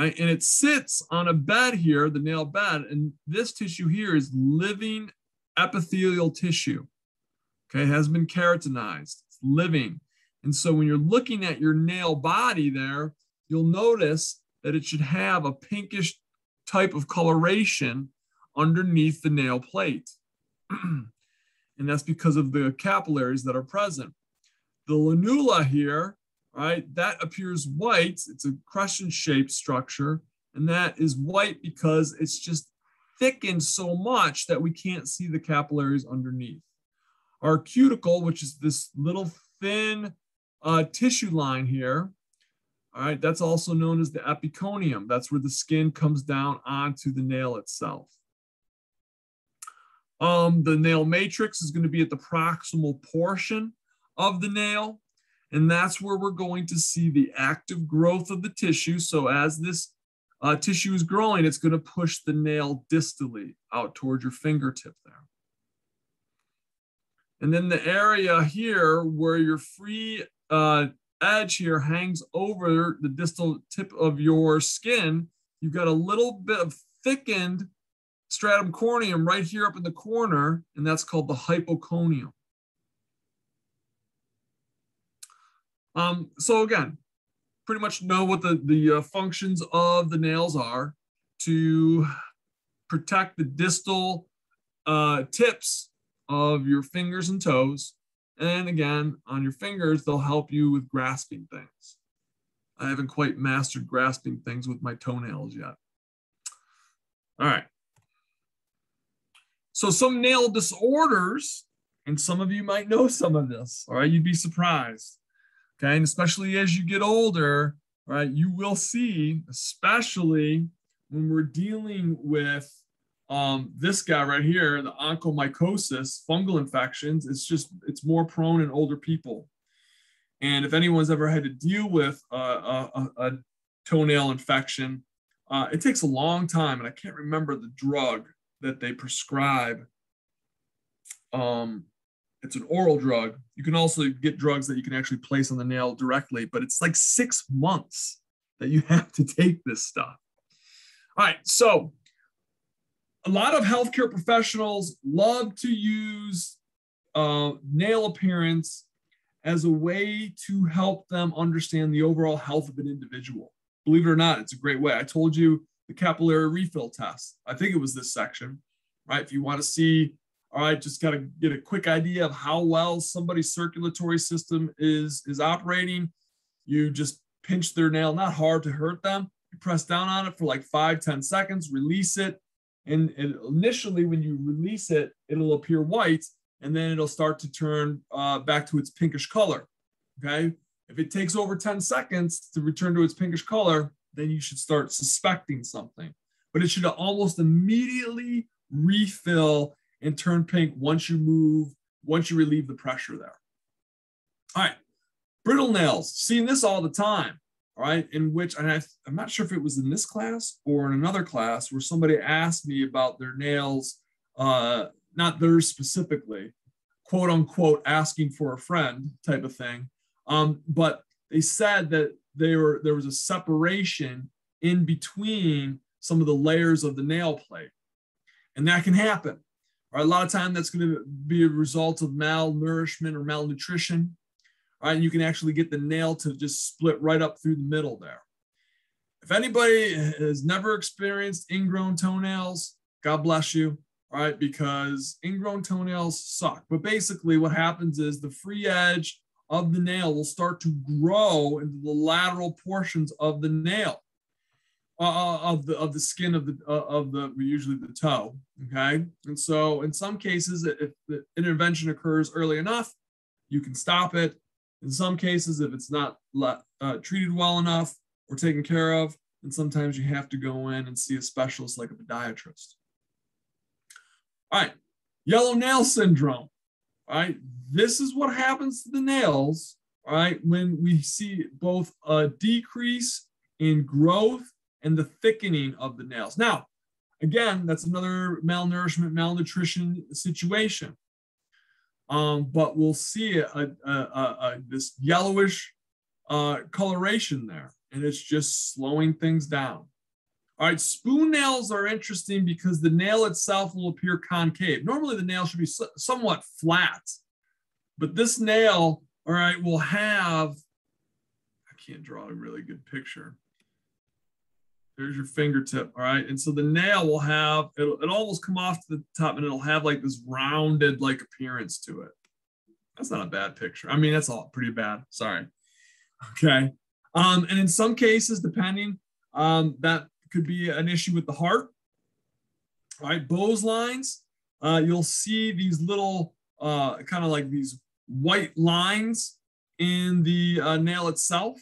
Right? And it sits on a bed here, the nail bed, and this tissue here is living epithelial tissue. Okay, has been keratinized, it's living. And so when you're looking at your nail body there, you'll notice that it should have a pinkish type of coloration underneath the nail plate. and that's because of the capillaries that are present. The lunula here, right, that appears white. It's a crescent shaped structure. And that is white because it's just thickened so much that we can't see the capillaries underneath. Our cuticle, which is this little thin uh, tissue line here, all right, that's also known as the eponychium. That's where the skin comes down onto the nail itself. Um, the nail matrix is going to be at the proximal portion of the nail. And that's where we're going to see the active growth of the tissue. So as this uh, tissue is growing, it's going to push the nail distally out towards your fingertip there. And then the area here where your free uh, edge here hangs over the distal tip of your skin, you've got a little bit of thickened stratum corneum right here up in the corner, and that's called the hyponychium. Um, so again, pretty much know what the, the uh, functions of the nails are to protect the distal uh, tips of your fingers and toes and again, on your fingers, they'll help you with grasping things. I haven't quite mastered grasping things with my toenails yet. All right. So some nail disorders, and some of you might know some of this, all right? You'd be surprised. Okay, and especially as you get older, right, you will see, especially when we're dealing with um, this guy right here, the onychomycosis, fungal infections, it's just, it's more prone in older people. And if anyone's ever had to deal with a, a, a toenail infection, uh, it takes a long time. And I can't remember the drug that they prescribe. Um, it's an oral drug. You can also get drugs that you can actually place on the nail directly, but it's like six months that you have to take this stuff. All right, so a lot of healthcare professionals love to use uh, nail appearance as a way to help them understand the overall health of an individual. Believe it or not, it's a great way. I told you the capillary refill test. I think it was this section, right? If you want to see, all right, just got to get a quick idea of how well somebody's circulatory system is is operating. You just pinch their nail, not hard to hurt them. You press down on it for like five, ten seconds, release it, and, and initially, when you release it, it'll appear white, and then it'll start to turn uh, back to its pinkish color. Okay. If it takes over 10 seconds to return to its pinkish color, then you should start suspecting something. But it should almost immediately refill and turn pink once you move, once you relieve the pressure there. All right. Brittle nails, seeing this all the time right? In which, and I, I'm not sure if it was in this class or in another class where somebody asked me about their nails, uh, not theirs specifically, quote unquote, asking for a friend type of thing. Um, but they said that they were there was a separation in between some of the layers of the nail plate, and that can happen. Right? A lot of time that's going to be a result of malnourishment or malnutrition right? And you can actually get the nail to just split right up through the middle there. If anybody has never experienced ingrown toenails, God bless you, right? Because ingrown toenails suck. But basically, what happens is the free edge of the nail will start to grow into the lateral portions of the nail. Uh, uh of the of the skin of the uh, of the usually the toe okay and so in some cases if the intervention occurs early enough you can stop it In some cases, if it's not uh, treated well enough or taken care of, then sometimes you have to go in and see a specialist like a podiatrist. All right, yellow nail syndrome. All right, this is what happens to the nails. All right, when we see both a decrease in growth and the thickening of the nails. Now, again, that's another malnourishment, malnutrition situation. Um, but we'll see a, a, a, this yellowish uh, coloration there, and it's just slowing things down. All right, spoon nails are interesting because the nail itself will appear concave. Normally, the nail should be somewhat flat, but this nail, all right, will have, I can't draw a really good picture. There's your fingertip, all right? And so the nail will have, it'll, it'll almost come off to the top and it'll have like this rounded like appearance to it. That's not a bad picture. I mean, that's all pretty bad. Sorry. Okay. Um, and in some cases, depending, um, that could be an issue with the heart. All right, Beau's lines, uh, you'll see these little uh, kind of like these white lines in the uh, nail itself.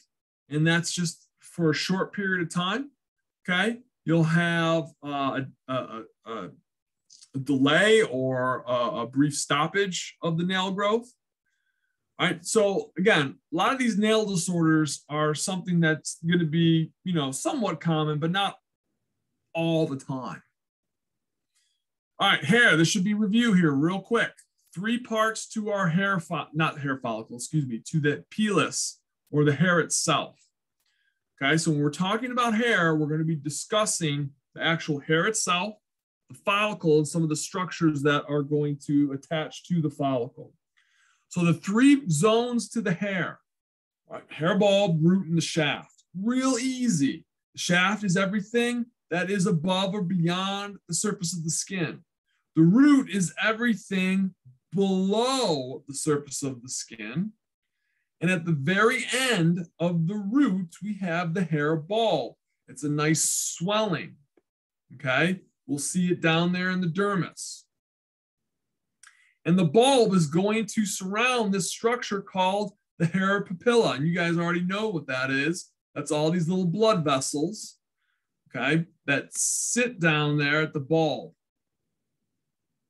And that's just for a short period of time. Okay, you'll have uh, a, a, a, delay or a, a brief stoppage of the nail growth. All right, so again, a lot of these nail disorders are something that's going to be, you know, somewhat common, but not all the time. All right, hair. This should be review here, real quick. Three parts to our hair, not hair follicle, excuse me, to the pilus or the hair itself. Okay, so when we're talking about hair, we're going to be discussing the actual hair itself, the follicle, and some of the structures that are going to attach to the follicle. So the three zones to the hair, right, hair bulb, root, and the shaft. Real easy. The shaft is everything that is above or beyond the surface of the skin. The root is everything below the surface of the skin. And at the very end of the root, we have the hair bulb. It's a nice swelling. Okay, we'll see it down there in the dermis. And the bulb is going to surround this structure called the hair papilla. And you guys already know what that is. That's all these little blood vessels, okay, that sit down there at the bulb.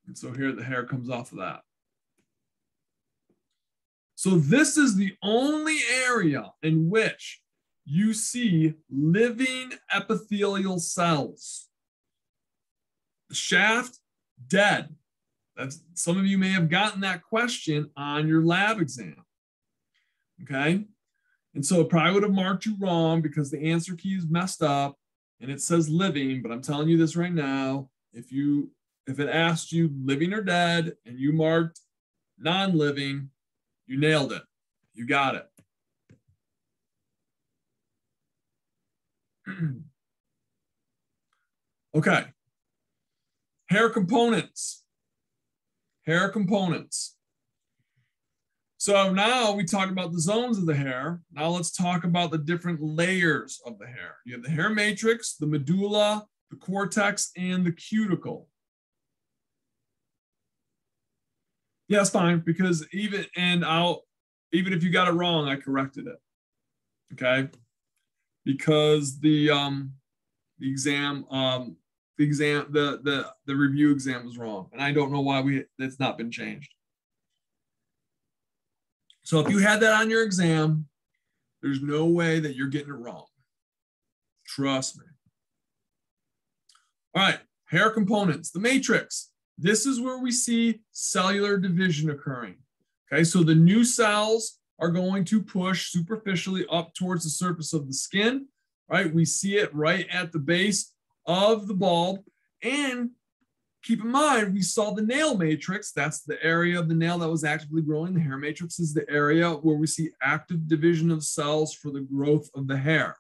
And so here the hair comes off of that. So this is the only area in which you see living epithelial cells. The shaft, dead. That's some of you may have gotten that question on your lab exam. Okay. And so it probably would have marked you wrong because the answer key is messed up and it says living, but I'm telling you this right now. If you if it asked you living or dead and you marked non-living, you nailed it. You got it. okay. Hair components. Hair components. So now we talk about the zones of the hair. Now let's talk about the different layers of the hair. You have the hair matrix, the medulla, the cortex, and the cuticle. Yeah, it's fine because even and I'll even if you got it wrong, I corrected it. Okay, because the um the exam um the exam the the the review exam was wrong, and I don't know why we it's not been changed. So if you had that on your exam, there's no way that you're getting it wrong. Trust me. All right, hair components, the matrix. This is where we see cellular division occurring. Okay, so the new cells are going to push superficially up towards the surface of the skin, right? We see it right at the base of the bulb. And keep in mind, we saw the nail matrix. That's the area of the nail that was actively growing. The hair matrix is the area where we see active division of cells for the growth of the hair.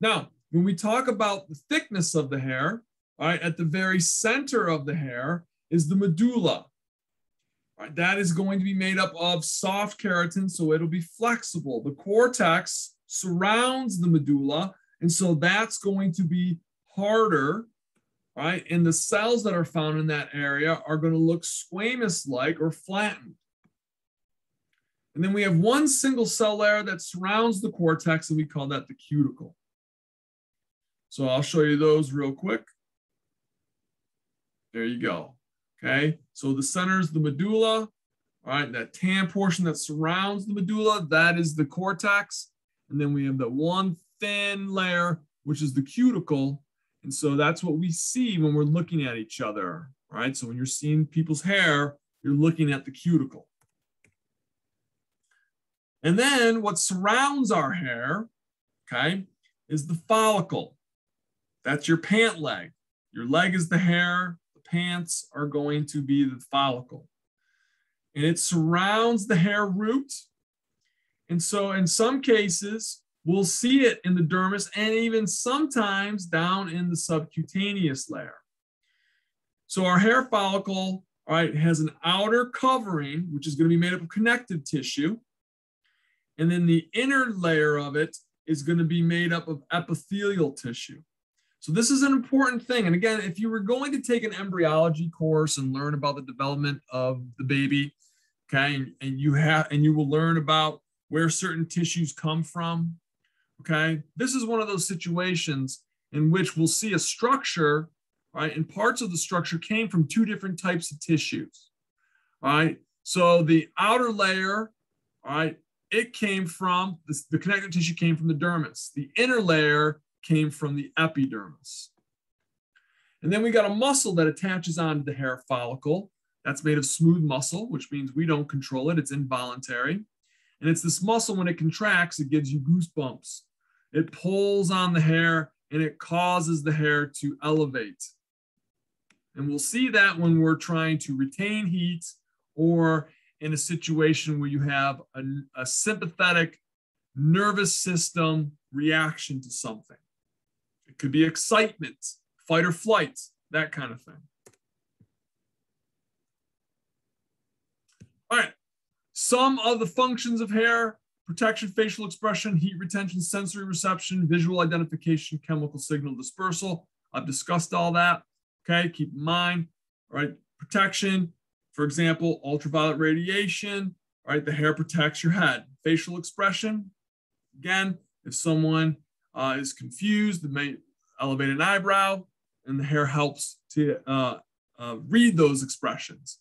Now, when we talk about the thickness of the hair, right, at the very center of the hair is the medulla. Right, that is going to be made up of soft keratin, so it'll be flexible. The cortex surrounds the medulla, and so that's going to be harder, right? And the cells that are found in that area are going to look squamous like or flattened. And then we have one single cell layer that surrounds the cortex, and we call that the cuticle. So I'll show you those real quick. There you go. Okay, so the center is the medulla. All right, that tan portion that surrounds the medulla, that is the cortex. And then we have that one thin layer, which is the cuticle. And so that's what we see when we're looking at each other. All right, so when you're seeing people's hair, you're looking at the cuticle. And then what surrounds our hair, okay, is the follicle. That's your pant leg. Your leg is the hair, pants are going to be the follicle. And it surrounds the hair root. And so in some cases, we'll see it in the dermis and even sometimes down in the subcutaneous layer. So our hair follicle, all right, has an outer covering, which is going to be made up of connective tissue. And then the inner layer of it is going to be made up of epithelial tissue. So this is an important thing. And again, if you were going to take an embryology course and learn about the development of the baby, okay, and, and you have and you will learn about where certain tissues come from, okay, this is one of those situations in which we'll see a structure, right, and parts of the structure came from two different types of tissues, right? So the outer layer, right, it came from this, the connective tissue came from the dermis. The inner layer came from the epidermis. And then we got a muscle that attaches onto the hair follicle. That's made of smooth muscle, which means we don't control it. It's involuntary. And it's this muscle, when it contracts, it gives you goosebumps. It pulls on the hair and it causes the hair to elevate. And we'll see that when we're trying to retain heat or in a situation where you have a, a sympathetic nervous system reaction to something. It could be excitement, fight or flight, that kind of thing. All right, some of the functions of hair, protection, facial expression, heat retention, sensory reception, visual identification, chemical signal dispersal. I've discussed all that, okay? Keep in mind, all right, protection, for example, ultraviolet radiation, right? The hair protects your head. Facial expression, again, if someone uh, is confused, they may elevate an eyebrow, and the hair helps to uh, uh, read those expressions.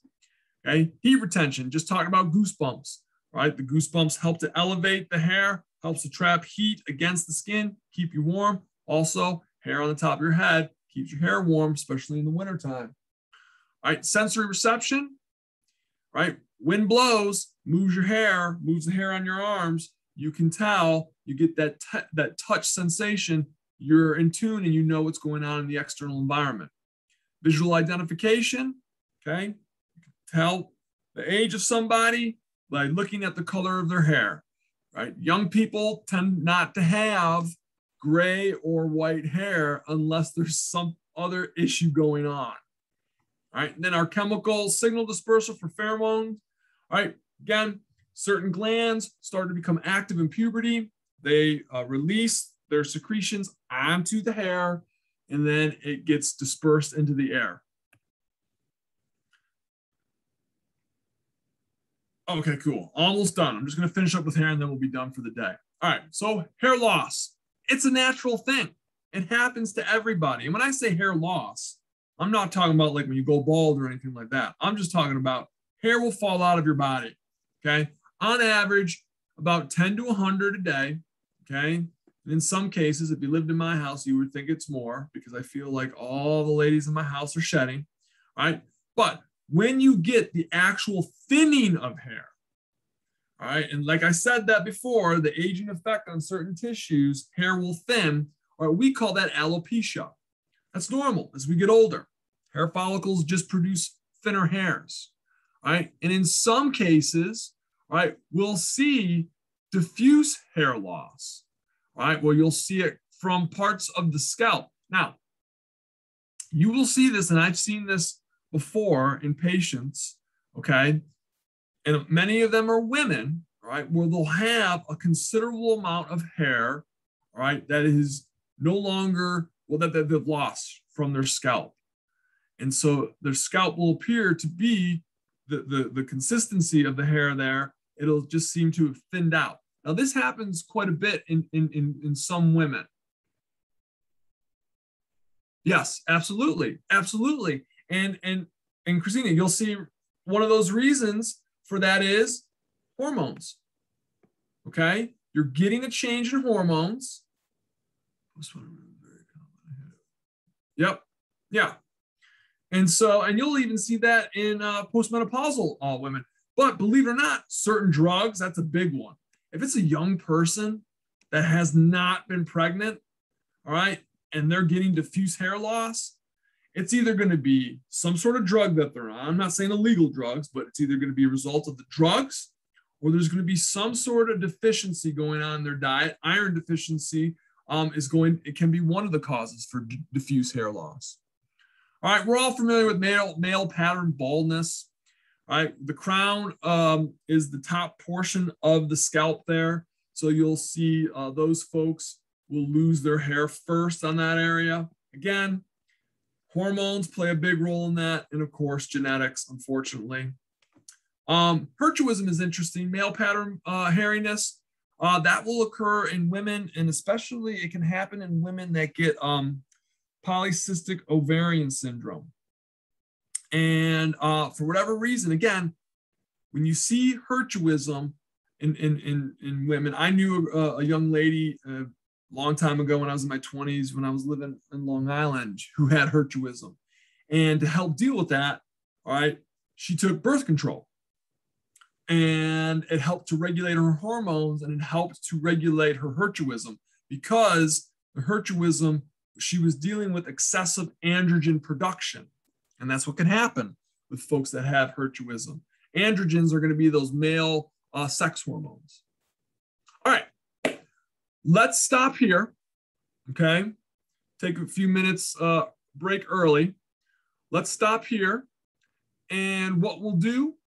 Okay, heat retention, just talking about goosebumps, right? The goosebumps help to elevate the hair, helps to trap heat against the skin, keep you warm. Also, hair on the top of your head keeps your hair warm, especially in the wintertime. All right, sensory reception, right? Wind blows, moves your hair, moves the hair on your arms. You can tell, you get that, that touch sensation. You're in tune and you know what's going on in the external environment. Visual identification, okay? Tell the age of somebody by looking at the color of their hair, right? Young people tend not to have gray or white hair unless there's some other issue going on. All right, and then our chemical signal dispersal for pheromones. All right, again, certain glands start to become active in puberty. They uh, release their secretions onto the hair, and then it gets dispersed into the air. Okay, cool. Almost done. I'm just going to finish up with hair and then we'll be done for the day. All right, so hair loss. It's a natural thing. It happens to everybody. And when I say hair loss, I'm not talking about like when you go bald or anything like that. I'm just talking about hair will fall out of your body. Okay. On average, about 10 to 100 a day. Okay. And in some cases, if you lived in my house, you would think it's more because I feel like all the ladies in my house are shedding. Right. But when you get the actual thinning of hair, all right, and like I said that before, the aging effect on certain tissues, hair will thin, or we call that alopecia. That's normal as we get older. Hair follicles just produce thinner hairs, right? And in some cases, right, we'll see diffuse hair loss, right? Well, you'll see it from parts of the scalp. Now, you will see this, and I've seen this before in patients, okay? And many of them are women, right, where they'll have a considerable amount of hair, right, that is no longer well, that, that they've lost from their scalp. And so their scalp will appear to be the, the, the consistency of the hair there it'll just seem to have thinned out. Now, this happens quite a bit in, in, in, in some women. Yes, absolutely. Absolutely. And, and, and Christina, you'll see one of those reasons for that is hormones. Okay. You're getting a change in hormones. Yep. Yeah. And so, and you'll even see that in uh, postmenopausal uh, women. But believe it or not, certain drugs, that's a big one. If it's a young person that has not been pregnant, all right, and they're getting diffuse hair loss, it's either going to be some sort of drug that they're on. I'm not saying illegal drugs, but it's either going to be a result of the drugs or there's going to be some sort of deficiency going on in their diet. Iron deficiency um, is going, it can be one of the causes for d- diffuse hair loss. All right, we're all familiar with male, male pattern baldness. Right, the crown um, is the top portion of the scalp there. So you'll see uh, those folks will lose their hair first on that area. Again, hormones play a big role in that. And of course, genetics, unfortunately. Um, hirsutism is interesting. Male pattern uh, hairiness, uh, that will occur in women, and especially it can happen in women that get um, polycystic ovarian syndrome. And uh, for whatever reason, again, when you see hirsutism in, in, in, in women, I knew a, a young lady a long time ago when I was in my 20s, when I was living in Long Island, who had hirsutism. And to help deal with that, all right, she took birth control. And it helped to regulate her hormones and it helped to regulate her hirsutism because the hirsutism, she was dealing with excessive androgen production. And that's what can happen with folks that have hirsutism. Androgens are going to be those male uh, sex hormones. All right, let's stop here. Okay, take a few minutes uh, break early. Let's stop here. And what we'll do